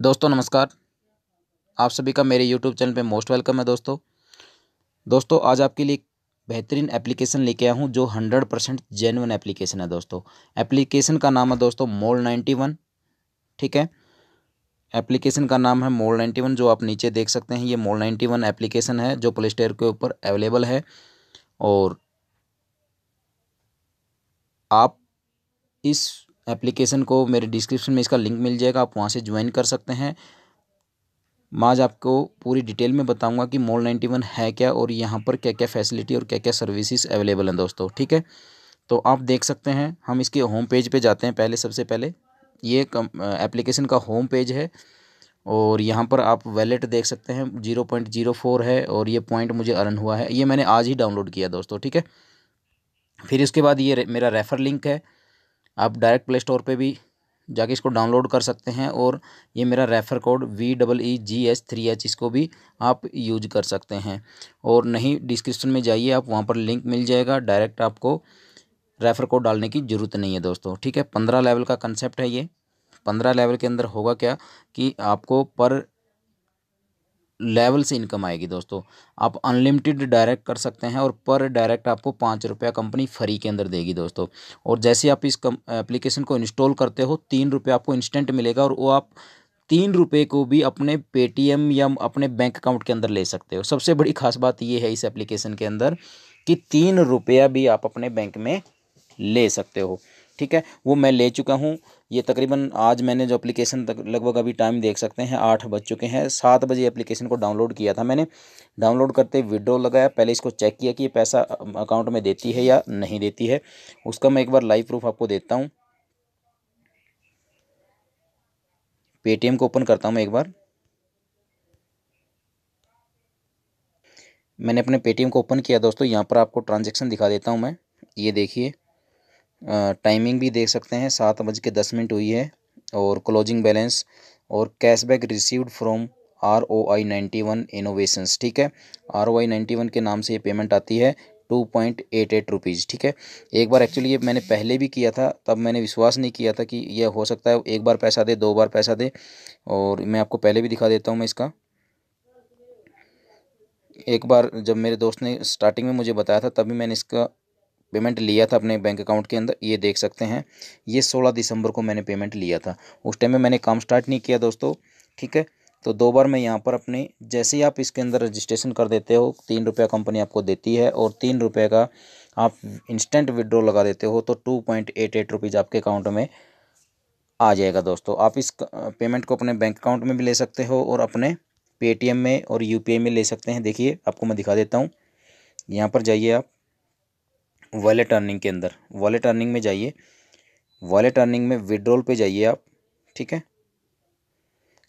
दोस्तों, नमस्कार। आप सभी का मेरे यूट्यूब चैनल पे मोस्ट वेलकम है दोस्तों। दोस्तों, आज आपके लिए बेहतरीन एप्लीकेशन लेके आया हूँ, जो हंड्रेड परसेंट जेनवन एप्लीकेशन है दोस्तों। एप्लीकेशन का नाम है दोस्तों मोल नाइन्टी वन ठीक है? एप्लीकेशन का नाम है मोल नाइन्टी वन जो आप नीचे देख सकते हैं, ये मोल नाइन्टी वन एप्लीकेशन है, जो प्ले स्टोर के ऊपर अवेलेबल है। और आप इस एप्लीकेशन को मेरे डिस्क्रिप्शन में इसका लिंक मिल जाएगा, आप वहाँ से ज्वाइन कर सकते हैं। मैं आज आपको पूरी डिटेल में बताऊँगा कि मॉल नाइन्टी वन है क्या और यहाँ पर क्या क्या फैसिलिटी और क्या क्या सर्विसेज़ अवेलेबल हैं दोस्तों, ठीक है? तो आप देख सकते हैं, हम इसके होम पेज पे जाते हैं पहले, सबसे पहले। ये एप्लीकेशन का होम पेज है और यहाँ पर आप वैलेट देख सकते हैं, ज़ीरो पॉइंट ज़ीरो फोर है और ये पॉइंट मुझे अर्न हुआ है। ये मैंने आज ही डाउनलोड किया दोस्तों, ठीक है? फिर इसके बाद ये मेरा रेफ़र लिंक है। आप डायरेक्ट प्ले स्टोर पर भी जाके इसको डाउनलोड कर सकते हैं और ये मेरा refer code V double E G H three H इसको भी आप यूज़ कर सकते हैं। और नहीं, डिस्क्रिप्शन में जाइए, आप वहाँ पर लिंक मिल जाएगा। डायरेक्ट आपको रेफ़र कोड डालने की ज़रूरत नहीं है दोस्तों, ठीक है? पंद्रह लेवल का कंसेप्ट है ये। पंद्रह लेवल के अंदर होगा क्या कि आपको पर लेवल से इनकम आएगी दोस्तों। आप अनलिमिटेड डायरेक्ट कर सकते हैं और पर डायरेक्ट आपको पाँच रुपया कंपनी फ्री के अंदर देगी दोस्तों। और जैसे आप इस कम, एप्लीकेशन को इंस्टॉल करते हो, तीन रुपये आपको इंस्टेंट मिलेगा और वो आप तीन रुपये को भी अपने पेटीएम या अपने बैंक अकाउंट के अंदर ले सकते हो। सबसे बड़ी खास बात ये है इस एप्लीकेशन के अंदर कि तीन रुपया भी आप अपने बैंक में ले सकते हो। ठीक है? वो मैं ले चुका हूँ। ये तकरीबन आज मैंने जो एप्लीकेशन तक लगभग अभी टाइम देख सकते हैं, आठ बज चुके हैं। सात बजे एप्लीकेशन को डाउनलोड किया था मैंने। डाउनलोड करते विड्रो लगाया, पहले इसको चेक किया कि ये पैसा अकाउंट में देती है या नहीं देती है। उसका मैं एक बार लाइव प्रूफ आपको देता हूँ। पेटीएम को ओपन करता हूँ मैं एक बार। मैंने अपने पेटीएम को ओपन किया, दोस्तों। यहाँ पर आपको ट्रांजेक्शन दिखा देता हूँ मैं। ये देखिए। टाइमिंग भी देख सकते हैं। सात बज के दस मिनट हुई है और क्लोजिंग बैलेंस और cashback received from R O I ninety one innovations ठीक है? R O I ninety one के नाम से ये पेमेंट आती है two point eight eight rupees ठीक है? एक बार एक्चुअली ये मैंने पहले भी किया था, तब मैंने विश्वास नहीं किया था कि ये हो सकता है, एक बार पैसा दे, दो बार पैसा दे और मैं आपको पहले भी दिखा देता हूँ मैं इसका। एक बार जब मेरे दोस्त ने स्टार्टिंग में मुझे बताया था, तभी मैंने इसका पेमेंट लिया था अपने बैंक अकाउंट के अंदर, ये देख सकते हैं। ये सोलह दिसंबर को मैंने पेमेंट लिया था। उस टाइम में मैंने काम स्टार्ट नहीं किया दोस्तों, ठीक है? तो दो बार मैं यहाँ पर अपने, जैसे ही आप इसके अंदर रजिस्ट्रेशन कर देते हो, तीन रुपया कंपनी आपको देती है और तीन रुपये का आप इंस्टेंट विड्रॉ लगा देते हो तो two point eight eight rupees आपके अकाउंट में आ जाएगा दोस्तों। आप इस पेमेंट को अपने बैंक अकाउंट में भी ले सकते हो और अपने पेटीएम में और यूपीआई में ले सकते हैं। देखिए, आपको मैं दिखा देता हूँ। यहाँ पर जाइए आप। वॉलेट अर्निंग के अंदर। वॉलेट अर्निंग में जाइए। वॉलेट अर्निंग में विड्रॉल पे जाइए आप, ठीक है?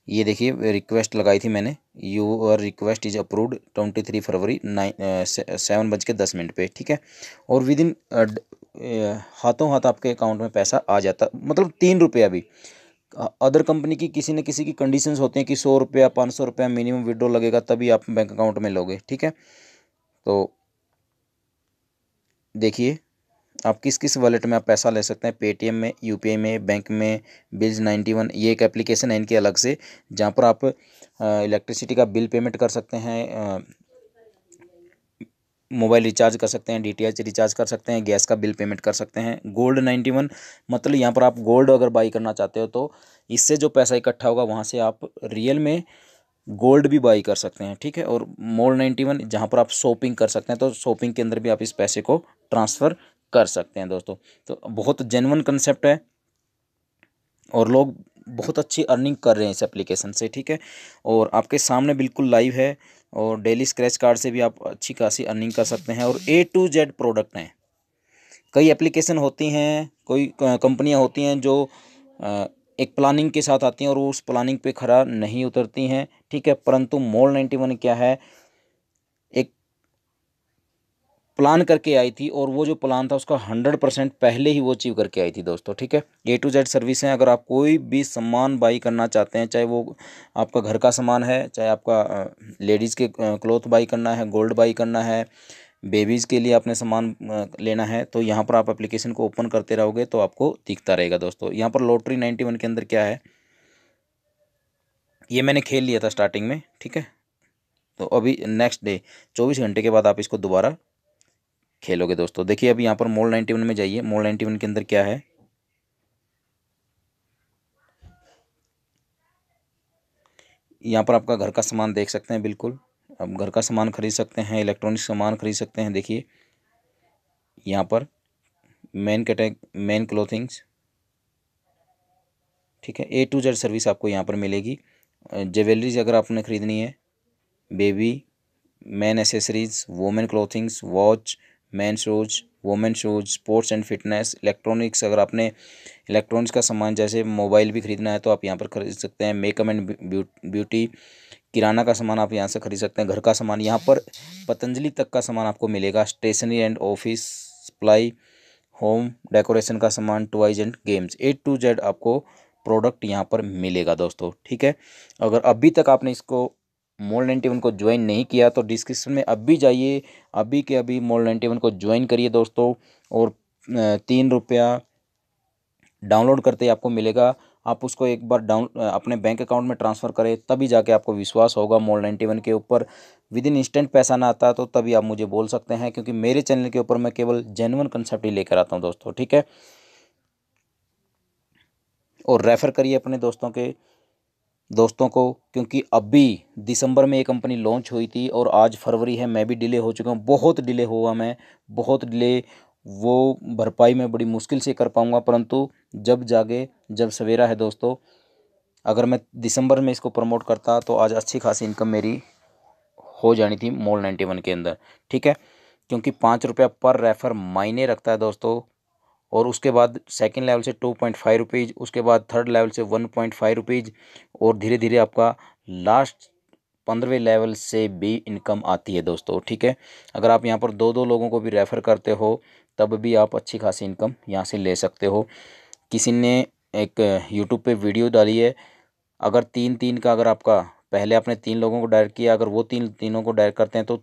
ये देखिए रिक्वेस्ट लगाई थी मैंने। Your request is approved twenty three February nine seven बज के दस मिनट पे, ठीक है? और विद इन हाथों हाथ आपके अकाउंट में पैसा आ जाता मतलब तीन रुपया भी। अदर कंपनी की किसी न किसी की कंडीशंस होते हैं कि सौ रुपया, पाँच सौ रुपया मिनिमम विड्रॉ लगेगा, तभी आप बैंक अकाउंट में लोगे, ठीक है? तो देखिए, आप किस किस वॉलेट में आप पैसा ले सकते हैं? पेटीएम में यूपीआई में बैंक में बिल्स नाइन्टी वन ये एक एप्लीकेशन है इनकी अलग से, जहाँ पर आप इलेक्ट्रिसिटी का बिल पेमेंट कर सकते हैं मोबाइल रिचार्ज कर सकते हैं डी रिचार्ज कर सकते हैं गैस का बिल पेमेंट कर सकते हैं। गोल्ड नाइन्टी वन मतलब यहाँ पर आप गोल्ड अगर बाई करना चाहते हो तो इससे जो पैसा इकट्ठा होगा, वहाँ से आप रियल में गोल्ड भी बाई कर सकते हैं, ठीक है? और मोल नाइन्टी वन जहाँ पर आप शॉपिंग कर सकते हैं तो शॉपिंग के अंदर भी आप इस पैसे को ट्रांसफ़र कर सकते हैं दोस्तों। तो बहुत जेनवन कंसेप्ट है और लोग बहुत अच्छी अर्निंग कर रहे हैं इस एप्लीकेशन से, ठीक है? और आपके सामने बिल्कुल लाइव है और डेली स्क्रैच कार्ड से भी आप अच्छी खासी अर्निंग कर सकते हैं और ए टू जेड प्रोडक्ट हैं। कई एप्लीकेशन होती हैं, कोई कंपनियाँ होती हैं जो एक प्लानिंग के साथ आती हैं और वो उस प्लानिंग पे खरा नहीं उतरती हैं। ठीक है, परंतु मोल नाइन्टी वन क्या है? एक प्लान करके आई थी और वो जो प्लान था उसका हंड्रेड परसेंट पहले ही वो अचीव करके आई थी दोस्तों, ठीक है? ए टू जेड सर्विस हैं। अगर आप कोई भी सामान बाई करना चाहते हैं, चाहे वो आपका घर का सामान है, चाहे आपका लेडीज़ के क्लोथ बाई करना है गोल्ड बाई करना है बेबीज़ के लिए आपने सामान लेना है तो यहाँ पर आप एप्लीकेशन को ओपन करते रहोगे तो आपको दिखता रहेगा दोस्तों। यहाँ पर लॉटरी नाइन्टी वन के अंदर क्या है? ये मैंने खेल लिया था स्टार्टिंग में, ठीक है? तो अभी नेक्स्ट डे चौबीस घंटे के बाद आप इसको दोबारा खेलोगे दोस्तों। देखिए, अभी यहाँ पर मोल नाइन्टी वन में जाइए। मोल नाइन्टी वन के अंदर क्या है? यहाँ पर आपका घर का सामान देख सकते हैं, बिल्कुल। आप घर का सामान खरीद सकते हैं, इलेक्ट्रॉनिक सामान खरीद सकते हैं। देखिए, यहाँ पर मेन कैटेग मेन क्लोथिंग्स ठीक है ए टू जेड सर्विस आपको यहाँ पर मिलेगी। ज्वेलरीज अगर आपने ख़रीदनी है baby man accessories women clothings watch man shoes women shoes sports and fitness electronics अगर आपने इलेक्ट्रॉनिक्स का सामान जैसे मोबाइल भी ख़रीदना है तो आप यहाँ पर खरीद सकते हैं। मेकअप एंड ब्यूटी किराना का सामान आप यहाँ से खरीद सकते हैं, घर का सामान यहाँ पर, पतंजलि तक का सामान आपको मिलेगा stationery and office supply home decoration का सामान toys and games A to Z आपको प्रोडक्ट यहाँ पर मिलेगा दोस्तों, ठीक है? अगर अभी तक आपने इसको मोल नाइन्टी वन को ज्वाइन नहीं किया तो डिस्क्रिप्शन में अभी जाइए, अभी के अभी मोल नाइन्टी वन को ज्वाइन करिए दोस्तों और तीन रुपया डाउनलोड करते ही आपको मिलेगा। आप उसको एक बार डाउन अपने बैंक अकाउंट में ट्रांसफ़र करें, तभी जाके आपको विश्वास होगा मोल नाइन्टी वन के ऊपर। विद इन इंस्टेंट पैसा ना आता तो तभी आप मुझे बोल सकते हैं, क्योंकि मेरे चैनल के ऊपर मैं केवल जेनुअन कंसेप्ट ही लेकर आता हूँ दोस्तों, ठीक है? और रेफ़र करिए अपने दोस्तों के, दोस्तों को, क्योंकि अभी दिसंबर में ये कंपनी लॉन्च हुई थी और आज फरवरी है, मैं भी डिले हो चुका हूँ, बहुत डिले हुआ मैं, बहुत डिले वो भरपाई मैं बड़ी मुश्किल से कर पाऊँगा, परंतु जब जागे, जब सवेरा है दोस्तों, अगर मैं दिसंबर में इसको प्रमोट करता तो आज अच्छी खासी इनकम मेरी हो जानी थी मोल नाइन्टी वन के अंदर, ठीक है? क्योंकि पाँच रुपया पर रेफ़र मायने रखता है दोस्तों, और उसके बाद सेकंड लेवल से टू पॉइंट फाइव रुपीज़, उसके बाद थर्ड लेवल से वन पॉइंट फाइव रुपीज़, और धीरे धीरे आपका लास्ट पंद्रहवें लेवल से भी इनकम आती है दोस्तों, ठीक है? अगर आप यहाँ पर दो दो लोगों को भी रेफ़र करते हो तब भी आप अच्छी खासी इनकम यहाँ से ले सकते हो। किसी ने एक यूट्यूब पे वीडियो डाली है, अगर तीन तीन का अगर आपका, पहले आपने तीन लोगों को डायरेक्ट किया, अगर वो तीन तीनों को डायरेक्ट करते हैं तो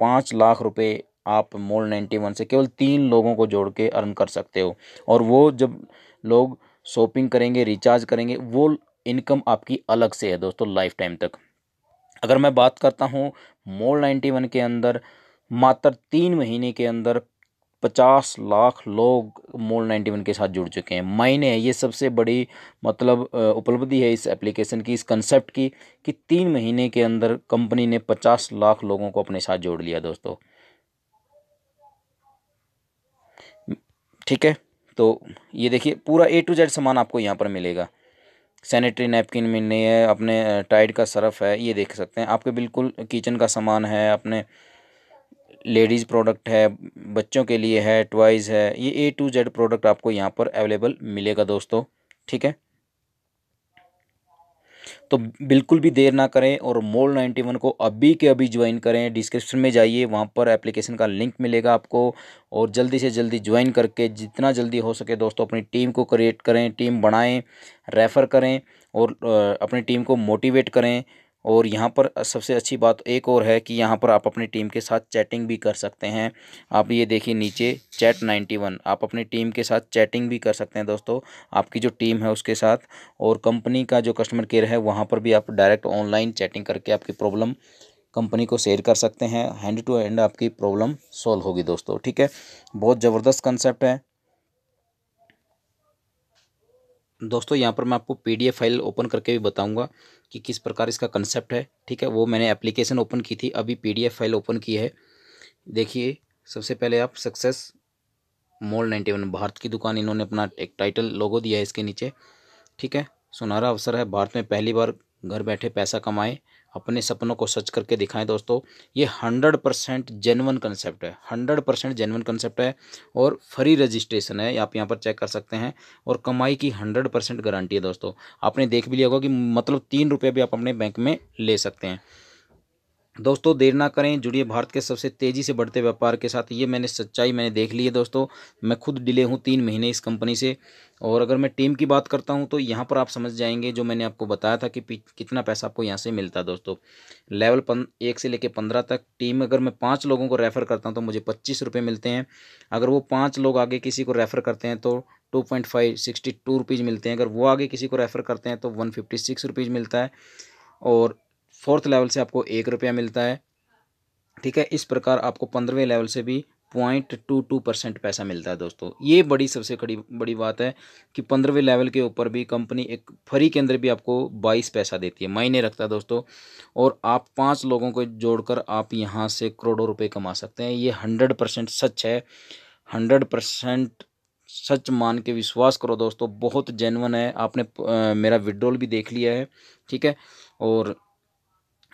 पाँच लाख रुपए आप मोल नाइन्टी वन से केवल तीन लोगों को जोड़ के अर्न कर सकते हो। और वो जब लोग शॉपिंग करेंगे रिचार्ज करेंगे, वो इनकम आपकी अलग से है दोस्तों लाइफ टाइम तक। अगर मैं बात करता हूँ, मोल नाइन्टी वन के अंदर, मात्र तीन महीने के अंदर पचास लाख लोग मोल नाइन्टी वन के साथ जुड़ चुके हैं। मायने ये सबसे बड़ी मतलब उपलब्धि है इस एप्लीकेशन की, इस कंसेप्ट की, कि तीन महीने के अंदर कंपनी ने पचास लाख लोगों को अपने साथ जोड़ लिया दोस्तों। ठीक है? तो ये देखिए, पूरा ए टू जेड सामान आपको यहाँ पर मिलेगा। सैनिटरी नैपकिन मिलनी है, अपने टाइड का सरफ है, ये देख सकते हैं। आपके बिल्कुल किचन का सामान है, अपने लेडीज़ प्रोडक्ट है, बच्चों के लिए है, टॉयज़ है, ये ए टू जेड प्रोडक्ट आपको यहाँ पर अवेलेबल मिलेगा दोस्तों, ठीक है? तो बिल्कुल भी देर ना करें और मोल नाइन्टी वन को अभी के अभी ज्वाइन करें, डिस्क्रिप्शन में जाइए, वहाँ पर एप्लीकेशन का लिंक मिलेगा आपको और जल्दी से जल्दी ज्वाइन करके, जितना जल्दी हो सके दोस्तों अपनी टीम को क्रिएट करें, टीम बनाएँ, रेफ़र करें और अपनी टीम को मोटिवेट करें और यहाँ पर सबसे अच्छी बात एक और है कि यहाँ पर आप अपनी टीम के साथ चैटिंग भी कर सकते हैं। आप ये देखिए नीचे चैट नाइन्टी वन, आप अपनी टीम के साथ चैटिंग भी कर सकते हैं दोस्तों, आपकी जो टीम है उसके साथ। और कंपनी का जो कस्टमर केयर है, वहाँ पर भी आप डायरेक्ट ऑनलाइन चैटिंग करके आपकी प्रॉब्लम कंपनी को शेयर कर सकते हैं। हैंड टू हैंड आपकी प्रॉब्लम सॉल्व होगी दोस्तों, ठीक है? बहुत ज़बरदस्त कंसेप्ट है। दोस्तों, यहाँ पर मैं आपको पीडीएफ फ़ाइल ओपन करके भी बताऊँगा कि किस प्रकार इसका कंसेप्ट है, ठीक है? वो मैंने एप्लीकेशन ओपन की थी, अभी पीडीएफ फ़ाइल ओपन की है। देखिए, सबसे पहले आप success mall ninety one Bharat की दुकान, इन्होंने अपना एक टाइटल लोगो दिया है इसके नीचे, ठीक है? सुनहरा अवसर है, भारत में पहली बार घर बैठे पैसा कमाए। अपने सपनों को सच करके दिखाएँ दोस्तों। ये हंड्रेड परसेंट जेनवन कंसेप्ट है। हंड्रेड परसेंट जेनवन कंसेप्ट है और फ्री रजिस्ट्रेशन है। आप यहाँ पर चेक कर सकते हैं और कमाई की हंड्रेड परसेंट गारंटी है दोस्तों। आपने देख भी लिया होगा कि मतलब तीन रुपये भी आप अपने बैंक में ले सकते हैं। दोस्तों, देर ना करें, जुड़िए भारत के सबसे तेज़ी से बढ़ते व्यापार के साथ। ये मैंने सच्चाई मैंने देख ली है दोस्तों। मैं खुद डिले हूँ तीन महीने इस कंपनी से। और अगर मैं टीम की बात करता हूँ तो यहाँ पर आप समझ जाएँगे, जो मैंने आपको बताया था कि कितना पैसा आपको यहाँ से मिलता है दोस्तों। लेवल पन, एक से लेकर पंद्रह तक टीम अगर मैं पाँच लोगों को रेफ़र करता हूँ तो मुझे पच्चीस रुपये मिलते हैं। अगर वो पाँच लोग आगे किसी को रेफ़र करते हैं तो two point five, sixty two rupees मिलते हैं। अगर वो आगे किसी को रेफ़र करते हैं तो वन फिफ्टी सिक्स रुपीज़ मिलता है। और फोर्थ लेवल से आपको एक रुपया मिलता है। ठीक है इस प्रकार आपको पंद्रहवें लेवल से भी पॉइंट टू टू परसेंट पैसा मिलता है दोस्तों। ये बड़ी सबसे बड़ी बड़ी बात है कि पंद्रहवें लेवल के ऊपर भी कंपनी एक फ्री के अंदर भी आपको बाईस पैसा देती है मायने रखता है दोस्तों। और आप पाँच लोगों को जोड़कर आप यहाँ से करोड़ों रुपए कमा सकते हैं। ये हंड्रेड परसेंट सच है। हंड्रेड परसेंट सच मान के विश्वास करो दोस्तों बहुत जेनवन है। आपने आ, मेरा विड्रोल भी देख लिया है। ठीक है और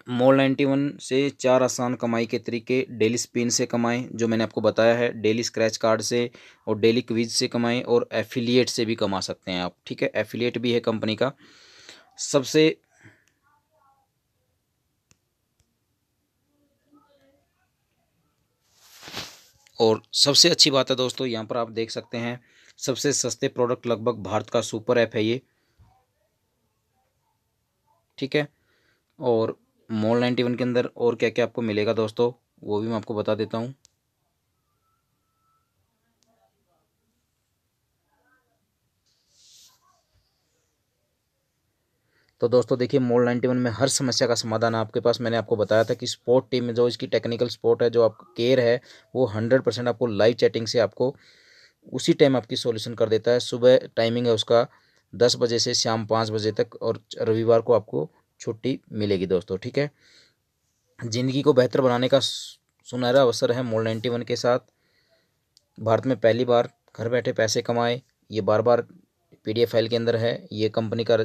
मोल नाइन्टी वन से चार आसान कमाई के तरीके, डेली स्पिन से कमाएँ, जो मैंने आपको बताया है, डेली स्क्रैच कार्ड से और डेली क्विज से कमाएँ और एफिलिएट से भी कमा सकते हैं आप, ठीक है? एफिलिएट भी है कंपनी का। सबसे और सबसे अच्छी बात है दोस्तों, यहाँ पर आप देख सकते हैं, सबसे सस्ते प्रोडक्ट लगभग भारत का सुपर ऐप है ये, ठीक है? और मॉल नाइन्टी वन के अंदर और क्या क्या आपको मिलेगा दोस्तों, वो भी मैं आपको बता देता हूँ। तो दोस्तों देखिए मोल नाइन्टी वन में हर समस्या का समाधान आपके पास मैंने आपको बताया था कि स्पोर्ट टीम में जो इसकी टेक्निकल सपोर्ट है, जो आपका केयर है, वो हंड्रेड परसेंट आपको लाइव चैटिंग से आपको उसी टाइम आपकी सॉल्यूशन कर देता है। सुबह टाइमिंग है उसका दस बजे से शाम पाँच बजे तक और रविवार को आपको छुट्टी मिलेगी दोस्तों, ठीक है? ज़िंदगी को बेहतर बनाने का सुनहरा अवसर है मोल नाइन्टी वन के साथ। भारत में पहली बार घर बैठे पैसे कमाए, ये बार बार पीडीएफ फ़ाइल के अंदर है। ये कंपनी का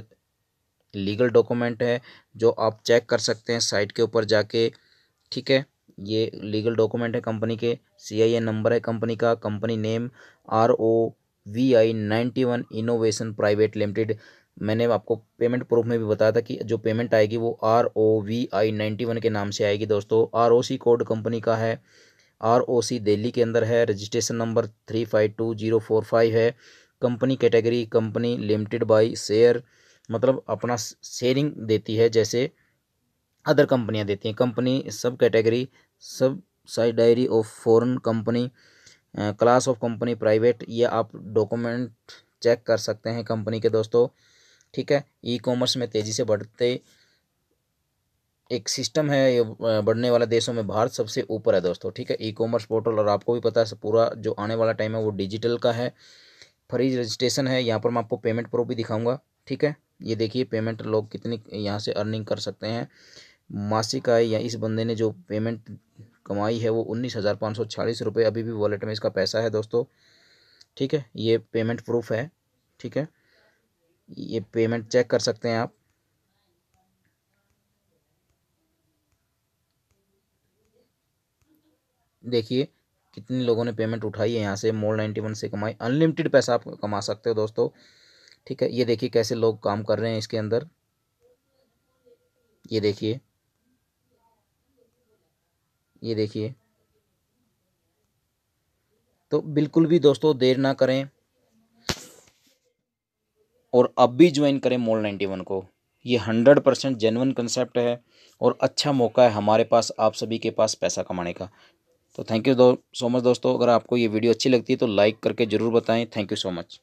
लीगल डॉक्यूमेंट है, जो आप चेक कर सकते हैं साइट के ऊपर जाके, ठीक है? ये लीगल डॉक्यूमेंट है कंपनी के सी आई एन नंबर है कंपनी का, company name R O V I ninety one innovation private limited. मैंने आपको पेमेंट प्रूफ में भी बताया था कि जो पेमेंट आएगी वो R O V I ninety one के नाम से आएगी दोस्तों। R O C code company का है। आर ओ सी दिल्ली के अंदर है। Registration number three five two zero four five है। Company category company limited by share मतलब अपना शेयरिंग देती है जैसे अदर कंपनियाँ देती हैं। Company sub category subsidiary of foreign company class of company private ये आप डॉक्यूमेंट चेक कर सकते हैं कंपनी के दोस्तों। ठीक है? ई कॉमर्स में तेज़ी से बढ़ते एक सिस्टम है ये बढ़ने वाला देशों में भारत सबसे ऊपर है दोस्तों, ठीक है? ई कॉमर्स पोर्टल और आपको भी पता है, पूरा जो आने वाला टाइम है वो डिजिटल का है। फ्री रजिस्ट्रेशन है, यहाँ पर मैं आपको पेमेंट प्रूफ भी दिखाऊँगा, ठीक है? ये देखिए पेमेंट लोग कितनी यहाँ से अर्निंग कर सकते हैं। मासिक आय या इस बंदे ने जो पेमेंट कमाई है वो उन्नीस हज़ार पाँच सौ रुपये अभी भी वॉलेट में इसका पैसा है दोस्तों, ठीक है? ये पेमेंट प्रूफ है, ठीक है? ये पेमेंट चेक कर सकते हैं आप। देखिए, कितने लोगों ने पेमेंट उठाई है यहाँ से मोल नाइन्टी वन से कमाई। अनलिमिटेड पैसा आप कमा सकते हो दोस्तों। ठीक है, ये देखिए कैसे लोग काम कर रहे हैं इसके अंदर। ये देखिए। ये देखिए। तो बिल्कुल भी दोस्तों देर ना करें। और अब भी ज्वाइन करें मोल नाइन्टी वन को। ये हंड्रेड परसेंट जेनवन कंसेप्ट है और अच्छा मौका है हमारे पास, आप सभी के पास पैसा कमाने का। तो थैंक यू दो सो मच दोस्तों, अगर आपको ये वीडियो अच्छी लगती है तो लाइक करके ज़रूर बताएँ। Thank you so much